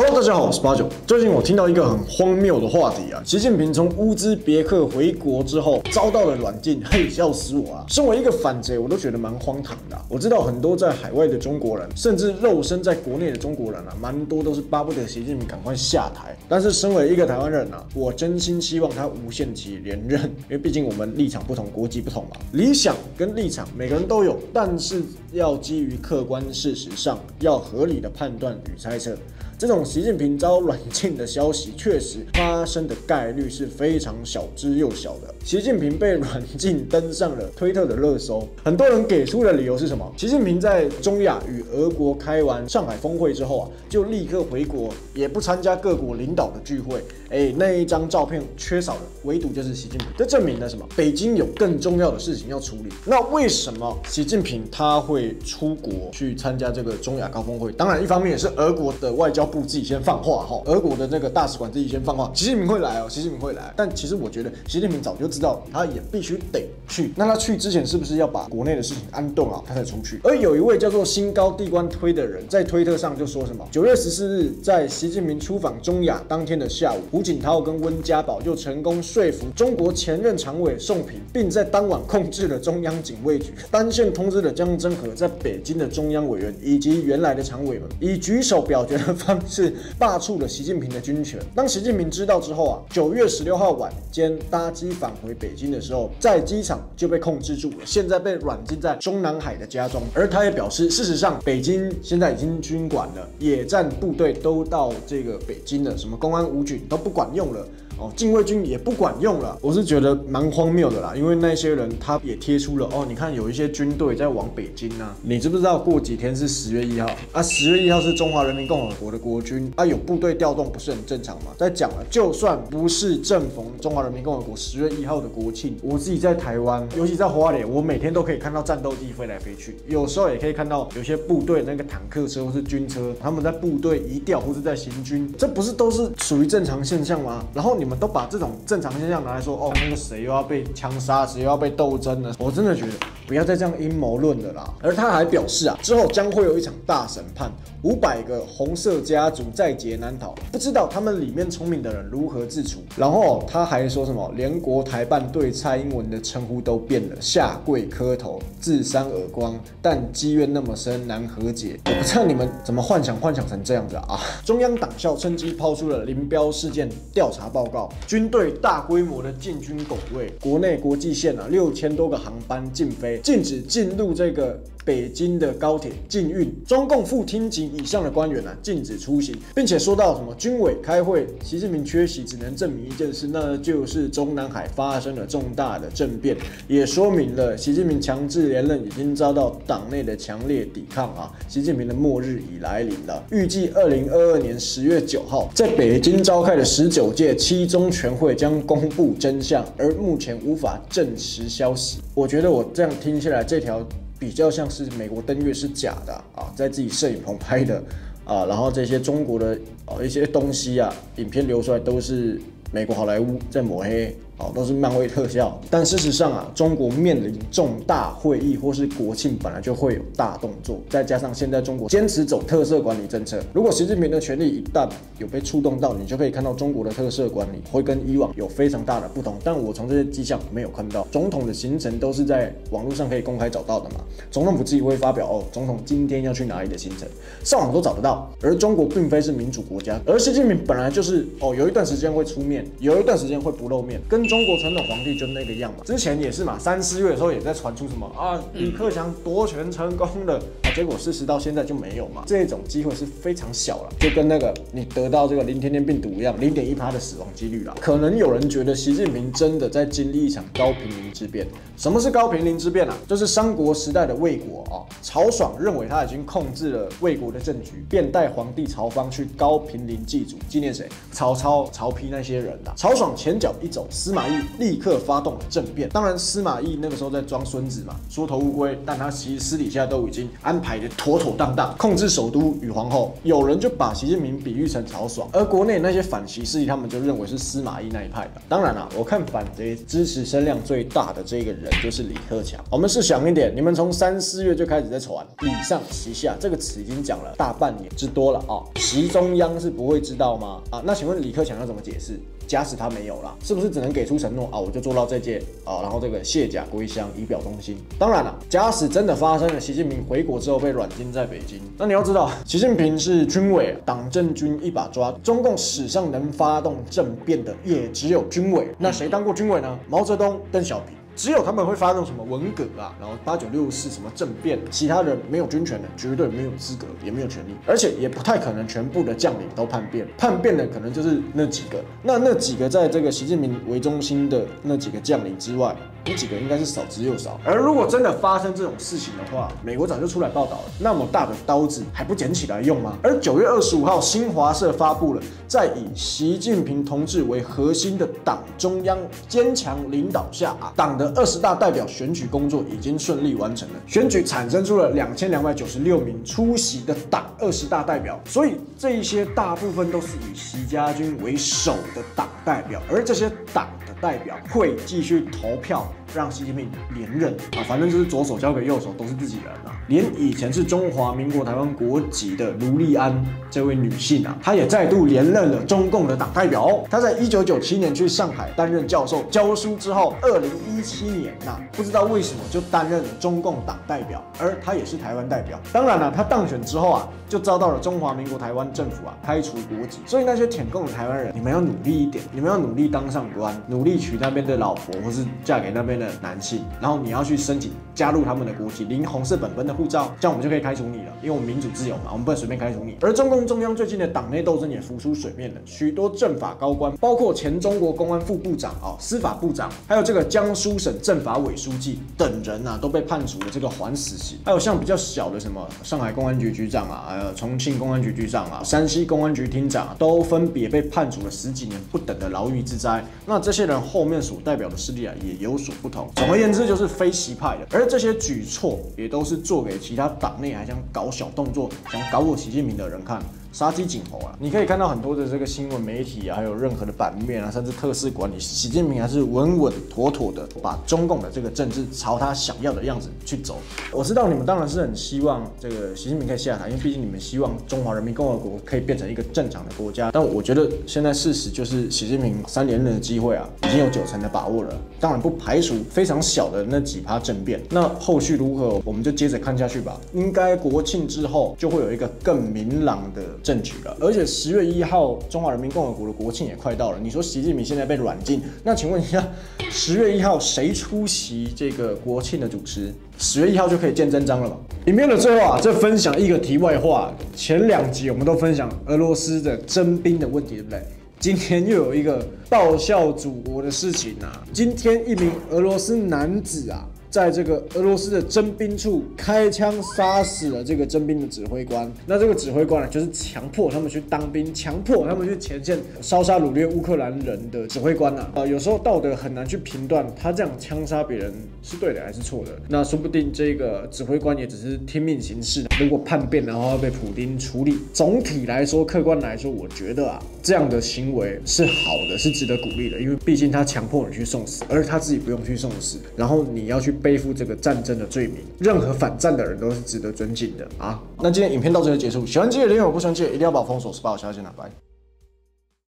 Hello，大家好，我是八九。最近我听到一个很荒谬的话题啊，习近平从乌兹别克回国之后遭到了软禁，嘿，笑死我啊！身为一个反贼，我都觉得蛮荒唐的、我知道很多在海外的中国人，甚至肉身在国内的中国人啊，蛮多都是巴不得习近平赶快下台。但是身为一个台湾人啊，我真心希望他无限期连任，因为毕竟我们立场不同，国籍不同嘛。理想跟立场每个人都有，但是要基于客观事实上，要合理的判断与猜测。这种习近平遭软禁的消息，确实发生的概率是非常小之又小的。习近平被软禁登上了推特的热搜，很多人给出的理由是什么？习近平在中亚与俄国开完上海峰会之后啊，就立刻回国，也不参加各国领导的聚会。哎，那一张照片缺少的唯独就是习近平，这证明了什么？北京有更重要的事情要处理。那为什么习近平他会出国去参加这个中亚高峰会？当然，一方面也是俄国的外交部自己先放话哈，俄国的那个大使馆自己先放话，习近平会来哦，习近平会来。但其实我觉得习近平早就知道，他也必须得去。那他去之前是不是要把国内的事情安顿好，他才出去？而有一位叫做新高地官推的人在推特上就说什么：九月十四日，在习近平出访中亚当天的下午，胡锦涛跟温家宝就成功说服中国前任常委宋平，并在当晚控制了中央警卫局，单线通知了江真和在北京的中央委员以及原来的常委们，以举手表决的方是罢黜了习近平的军权。当习近平知道之后啊，九月十六号晚间搭机返回北京的时候，在机场就被控制住了，现在被软禁在中南海的家中。而他也表示，事实上北京现在已经军管了，野战部队都到这个北京了，什么公安武警都不管用了。哦，禁卫军也不管用了，我是觉得蛮荒谬的啦。因为那些人他也贴出了哦，你看有一些军队在往北京啊，你知不知道过几天是十月一号啊？十月一号是中华人民共和国的国军啊，有部队调动不是很正常吗？在讲了，就算不是正逢中华人民共和国十月一号的国庆，我自己在台湾，尤其在花莲，我每天都可以看到战斗机飞来飞去，有时候也可以看到有些部队那个坦克车或是军车，他们在部队移调或是在行军，这不是都是属于正常现象吗？然后你。我们都把这种正常现象拿来说，哦，那个谁又要被枪杀，谁又要被斗争了？我真的觉得不要再这样阴谋论了啦。而他还表示啊，之后将会有一场大审判，五百个红色家族在劫难逃，不知道他们里面聪明的人如何自处。然后他还说什么，连国台办对蔡英文的称呼都变了，下跪磕头，自扇耳光，但积怨那么深，难和解。我不知道你们怎么幻想幻想成这样子啊！中央党校趁机抛出了林彪事件调查报告。军队大规模的进军拱卫，国内国际线啊六千多个航班禁飞，禁止进入这个北京的高铁禁运，中共副厅级以上的官员呢禁止出行，并且说到什么军委开会，习近平缺席只能证明一件事，那就是中南海发生了重大的政变，也说明了习近平强制连任已经遭到党内的强烈抵抗啊，习近平的末日已来临了。预计二零二二年十月九号在北京召开的十九届七中全会将公布真相，而目前无法证实消息。我觉得我这样听下来，这条比较像是美国登月是假的啊，在自己摄影棚拍的啊，然后这些中国的啊一些东西啊，影片流出来都是美国好莱坞在抹黑。哦，都是漫威特效，但事实上啊，中国面临重大会议或是国庆，本来就会有大动作，再加上现在中国坚持走特色管理政策，如果习近平的权力一旦有被触动到，你就可以看到中国的特色管理会跟以往有非常大的不同。但我从这些迹象没有看到，总统的行程都是在网络上可以公开找到的嘛，总统府自己会发表哦，总统今天要去哪里的行程，上网都找得到。而中国并非是民主国家，而习近平本来就是哦，有一段时间会出面，有一段时间会不露面，跟。中国传统皇帝就那个样嘛，之前也是嘛，三四月的时候也在传出什么啊，李克强夺权成功了啊，结果事实到现在就没有嘛，这种机会是非常小了，就跟那个你得到这个零天天病毒一样，零点一趴的死亡几率啦。可能有人觉得习近平真的在经历一场高平陵之变。什么是高平陵之变啊？就是三国时代的魏国啊，曹爽认为他已经控制了魏国的政局，便带皇帝曹芳去高平陵祭祖，纪念谁？曹操、曹丕那些人啊。曹爽前脚一走，司马。马懿立刻发动了政变。当然，司马懿那个时候在装孙子嘛，缩头乌龟，但他其实私底下都已经安排的妥妥当当，控制首都与皇后。有人就把习近平比喻成曹爽，而国内那些反习势力，他们就认为是司马懿那一派的。当然了，我看反贼支持声量最大的这个人就是李克强。我们试想一点，你们从三四月就开始在传“礼上习下”这个词，已经讲了大半年之多了啊，习中央是不会知道吗？啊，那请问李克强要怎么解释？假使他没有了，是不是只能给出承诺啊？我就做到这届啊，然后这个卸甲归乡，以表忠心。当然了，假使真的发生了，习近平回国之后被软禁在北京，那你要知道，习近平是军委党政军一把抓，中共史上能发动政变的也只有军委。那谁当过军委呢？毛泽东、邓小平。只有他们会发动什么文革啊，然后八九六四什么政变，其他人没有军权的，绝对没有资格，也没有权利，而且也不太可能全部的将领都叛变，叛变的可能就是那几个。那那几个在这个习近平为中心的那几个将领之外。几个应该是少之又少，而如果真的发生这种事情的话，美国早就出来报道了。那么大的刀子还不捡起来用吗？而九月二十五号，新华社发布了，在以习近平同志为核心的党中央坚强领导下啊，党的二十大代表选举工作已经顺利完成了，选举产生出了两千两百九十六名出席的党二十大代表，所以这一些大部分都是以习家军为首的党代表，而这些党的代表会继续投票。让习近平连任啊，反正就是左手交给右手，都是自己人啊。连以前是中华民国台湾国籍的卢丽安这位女性啊，她也再度连任了中共的党代表。她在一九九七年去上海担任教授教书之后，二零一七年呐，不知道为什么就担任了中共党代表，而她也是台湾代表。当然了，她当选之后啊，就遭到了中华民国台湾政府啊开除国籍。所以那些舔共的台湾人，你们要努力一点，你们要努力当上官，努力娶那边的老婆，或是嫁给那边。的男性，然后你要去申请加入他们的国籍，领红色本本的护照，这样我们就可以开除你了，因为我们民主自由嘛，我们不能随便开除你。而中共中央最近的党内斗争也浮出水面了，许多政法高官，包括前中国公安副部长啊、司法部长，还有这个江苏省政法委书记等人啊，都被判处了这个缓死刑。还有像比较小的什么上海公安局局长啊，还有重庆公安局局长啊、山西公安局厅长啊，都分别被判处了十几年不等的牢狱之灾。那这些人后面所代表的势力啊，也有所不同。总而言之，就是非习派的，而这些举措也都是做给其他党内还想搞小动作、想搞我习近平的人看。杀鸡儆猴啊！你可以看到很多的这个新闻媒体啊，还有任何的版面啊，甚至特使管理，习近平还是稳稳妥妥的把中共的这个政治朝他想要的样子去走。我知道你们当然是很希望这个习近平可以下台，因为毕竟你们希望中华人民共和国可以变成一个正常的国家。但我觉得现在事实就是习近平三连任的机会啊，已经有九成的把握了。当然不排除非常小的那几趴政变。那后续如何，我们就接着看下去吧。应该国庆之后就会有一个更明朗的。证据了，而且十月一号中华人民共和国的国庆也快到了。你说习近平现在被软禁，那请问一下，十月一号谁出席这个国庆的主持？十月一号就可以见真章了吧？影片的最后啊，再分享一个题外话。前两集我们都分享俄罗斯的征兵的问题，对不对？今天又有一个报效祖国的事情啊！今天一名俄罗斯男子啊。在这个俄罗斯的征兵处开枪杀死了这个征兵的指挥官。那这个指挥官呢，就是强迫他们去当兵，强迫他们去前线烧杀掳掠乌克兰人的指挥官呐。啊，有时候道德很难去评断他这样枪杀别人是对的还是错的。那说不定这个指挥官也只是听命行事。如果叛变，然后要被普丁处理。总体来说，客观来说，我觉得啊，这样的行为是好的，是值得鼓励的。因为毕竟他强迫你去送死，而他自己不用去送死，然后你要去。背负这个战争的罪名，任何反战的人都是值得尊敬的啊！那今天影片到这里结束，喜欢记得点我，不喜欢记得一定要把我封锁，十八号消息拿来。